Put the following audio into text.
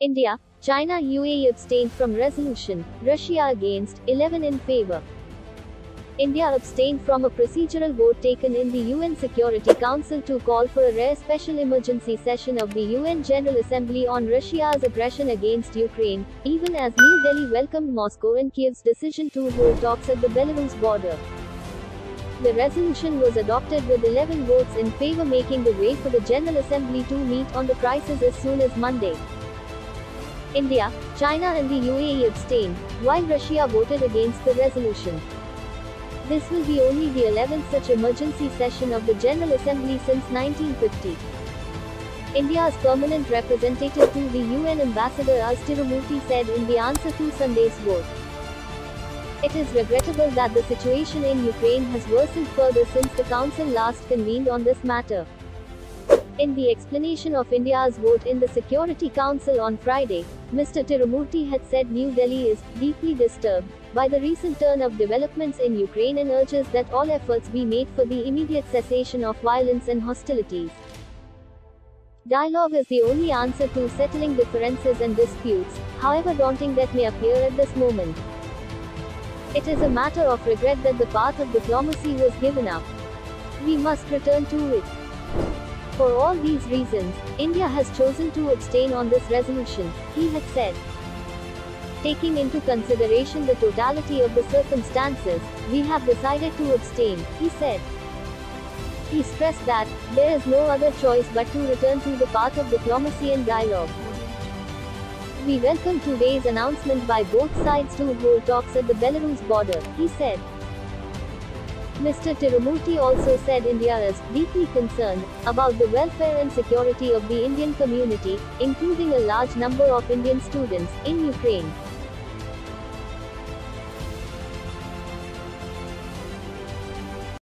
India, China UAE abstained from resolution, Russia against, 11 in favor. India abstained from a procedural vote taken in the UN Security Council to call for a rare special emergency session of the UN General Assembly on Russia's aggression against Ukraine, even as New Delhi welcomed Moscow and Kiev's decision to hold talks at the Belarus border. The resolution was adopted with 11 votes in favor making the way for the General Assembly to meet on the crisis as soon as Monday. India, China and the UAE abstained, while Russia voted against the resolution. This will be only the 11th such emergency session of the General Assembly since 1950. India's permanent representative to the UN ambassador TS Tirumurti said in the answer to Sunday's vote. It is regrettable that the situation in Ukraine has worsened further since the Council last convened on this matter. In the explanation of India's vote in the Security Council on Friday, Mr. Tirumurti had said New Delhi is deeply disturbed by the recent turn of developments in Ukraine and urges that all efforts be made for the immediate cessation of violence and hostilities. Dialogue is the only answer to settling differences and disputes, however daunting that may appear at this moment. It is a matter of regret that the path of diplomacy was given up. We must return to it. For all these reasons, India has chosen to abstain on this resolution, he had said. Taking into consideration the totality of the circumstances, we have decided to abstain, he said. He stressed that, there is no other choice but to return to the path of diplomacy and dialogue. We welcome today's announcement by both sides to hold talks at the Belarus border, he said. Mr. Tirumurti also said India is deeply concerned about the welfare and security of the Indian community, including a large number of Indian students, in Ukraine.